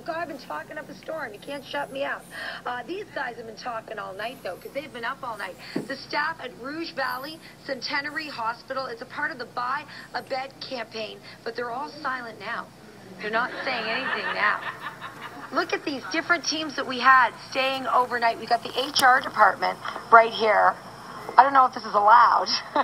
Oh, God, I've been talking up a storm. You can't shut me up. Uh, these guys have been talking all night, though, because they've been up all night. The staff at Rouge Valley Centenary Hospital is a part of the Buy a Bed campaign, but they're all silent now. They're not saying anything now. Look at these different teams that we had staying overnight. We got the HR department right here. I don't know if this is allowed,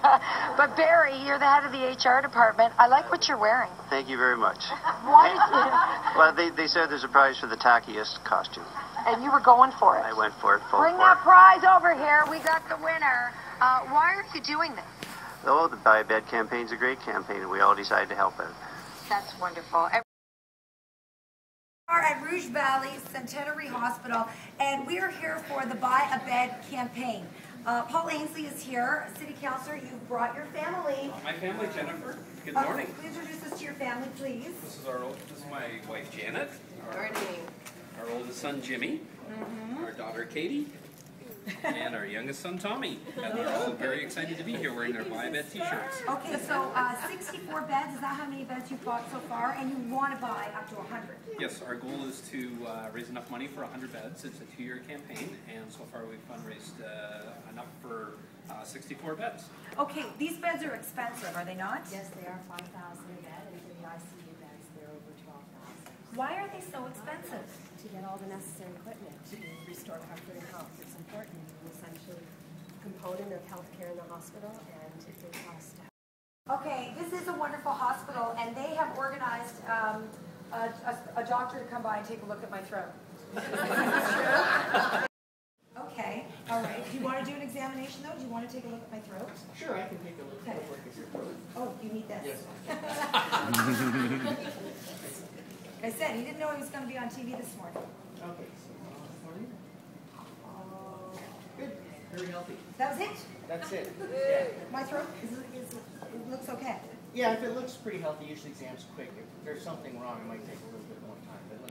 but Barry, you're the head of the HR department. I like what you're wearing. Thank you very much. Why did Well, they, they said there's a prize for the tackiest costume. And you were going for it. I went for it full Bring for that it. prize over here. We got the winner. Uh, why are you doing this? Oh, the Buy a Bed campaign's a great campaign, and we all decided to help out. That's wonderful. are at Rouge Valley Centenary Hospital, and we are here for the Buy a Bed campaign. Uh, Paul Ainslie is here, City Councilor. You've brought your family. My family, Jennifer. Good Uh, morning. please introduce us to your family, please. This is our old, this is my wife Janet. Our, our oldest son Jimmy. Mm-hmm. Our daughter Katie. And our youngest son Tommy. And they're all very excited to be here wearing their Buy a Bed t-shirts. Okay, so uh, 64 beds. Is that how many beds you've bought so far? And you want to buy up to 100? Yes, our goal is to uh, raise enough money for 100 beds. It's a two-year campaign, and so far we've fundraised uh, enough for uh, 64 beds. Okay, these beds are expensive, are they not? Yes, they are five thousand a bed, and for the ICU beds, they're over twelve thousand. Why are they so expensive? To get all the necessary equipment to restore comfort and health, it's important, and essentially a component of healthcare in the hospital, and it costs to Okay, this is a wonderful hospital, and they have organized um, a, a, a doctor to come by and take a look at my throat. okay, all right. Do you want to do an examination though? Do you want to take a look at my throat? Sure, I can take a look Okay. look at your throat. Oh, you need this. Yes. Like I said, he didn't know he was going to be on TV this morning. Okay. so, uh, for you. Uh, Good, very healthy. That was it. That's it. Yeah. My throat is, is it looks okay. Yeah, if it looks pretty healthy, usually exams quick. If there's something wrong, it might take a little bit more time, but it looks